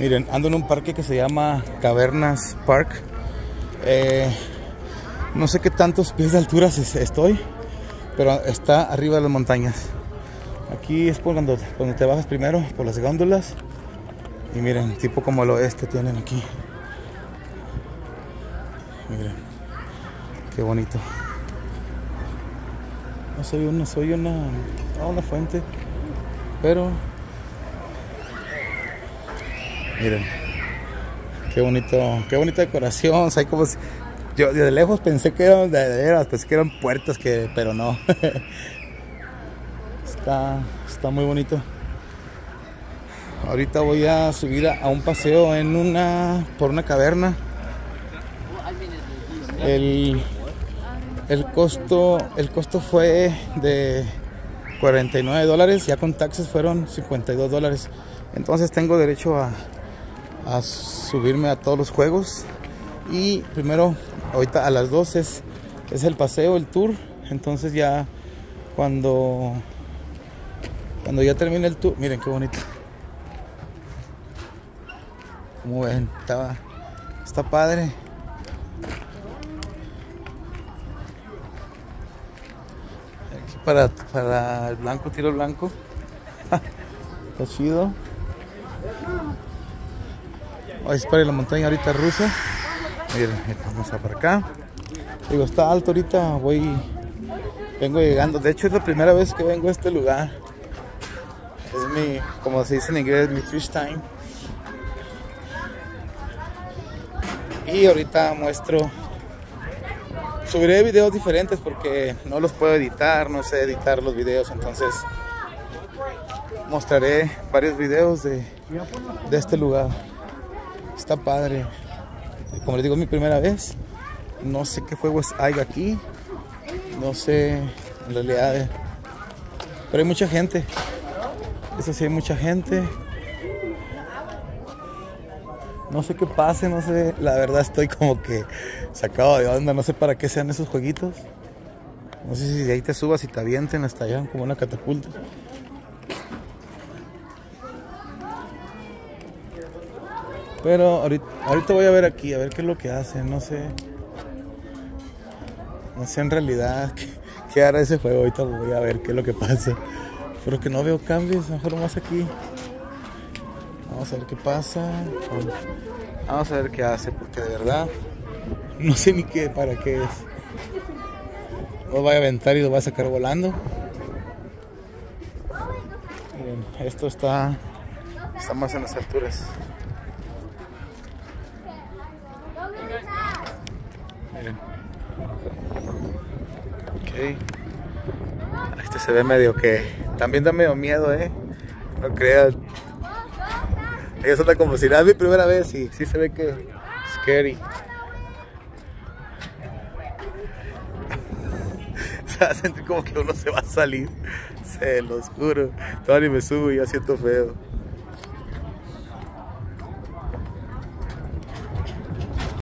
Miren, ando en un parque que se llama Cavernas Park. Eh, no sé qué tantos pies de altura estoy, pero está arriba de las montañas. Aquí es por cuando, cuando te bajas primero, por las góndolas. Y miren, tipo como el oeste tienen aquí. Miren, qué bonito. No soy una, soy una, una fuente, pero miren, qué bonito, qué bonita decoración. hay como yo desde lejos pensé que eran de veras, pensé que eran puertas, que, pero no. está, está muy bonito. Ahorita voy a subir a, un paseo en una por una caverna. El, el costo el costo fue de 49 dólares, ya con taxes fueron 52 dólares. Entonces tengo derecho a, a subirme a todos los juegos. Y primero, ahorita a las 12 es, el paseo, el tour. Entonces ya cuando cuando ya termine el tour, miren qué bonito. Como ven, está, está padre. Aquí para, para el blanco, tiro blanco. está chido. Ahí para la montaña ahorita rusa. Miren, vamos a por acá. Digo, está alto ahorita, voy, vengo llegando. De hecho es la primera vez que vengo a este lugar. Es mi, como se dice en inglés, mi first time. Y ahorita muestro, subiré videos diferentes porque no los puedo editar, no sé editar los videos, entonces mostraré varios videos de, de este lugar. Está padre. Como les digo, es mi primera vez. No sé qué juegos hay aquí. No sé, en realidad. Pero hay mucha gente. Eso sí, hay mucha gente. No sé qué pase, no sé. La verdad estoy como que sacado de onda. No sé para qué sean esos jueguitos. No sé si de ahí te subas y te avienten hasta allá como una catapulta. Pero ahorita, ahorita, voy a ver aquí, a ver qué es lo que hacen, no sé. No sé en realidad qué, hará ese juego. Ahorita voy a ver qué es lo que pasa. Pero que no veo cambios, mejor más aquí. Vamos a ver qué pasa. Vamos a ver qué hace, porque de verdad no sé ni qué, para qué es. Lo voy a aventar y lo voy a sacar volando. Miren, esto está, está más en las alturas. Miren. Ok. Este se ve medio que. También da medio miedo, eh. No creas. Eso está como si era mi primera vez y sí se ve que. Scary. se va a sentir como que uno se va a salir. Se los juro. Todavía me subo y ya siento feo.